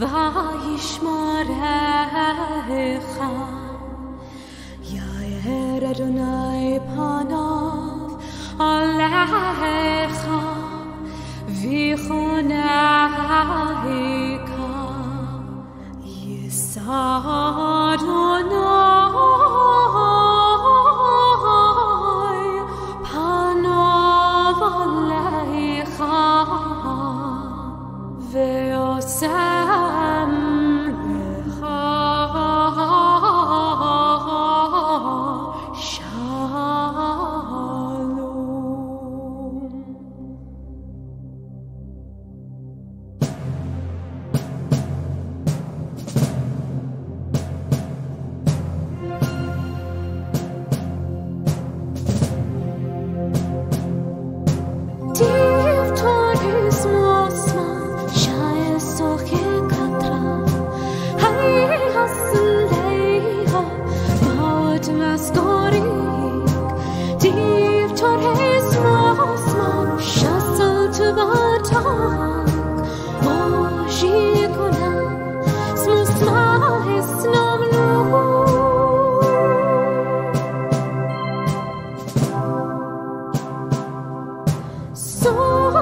وا حیش مار یا هر جنایه پانا. الله هف 祖国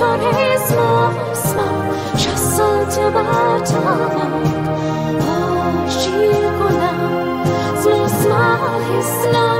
turismo, smo čas ultimatum. Oči kuna, zlo smali snom.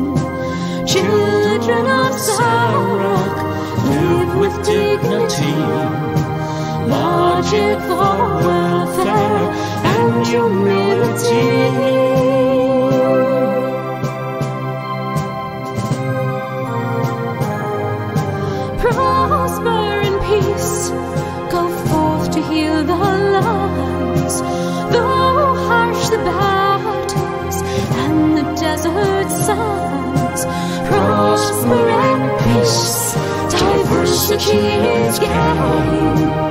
Children of Surak, live with dignity. Logic for welfare and humility. a is game.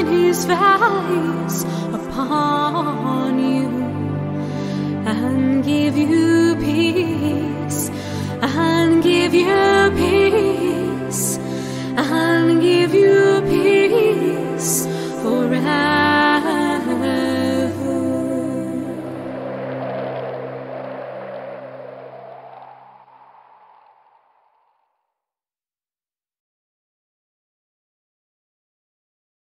shine his face upon you and give you peace and give you peace and give you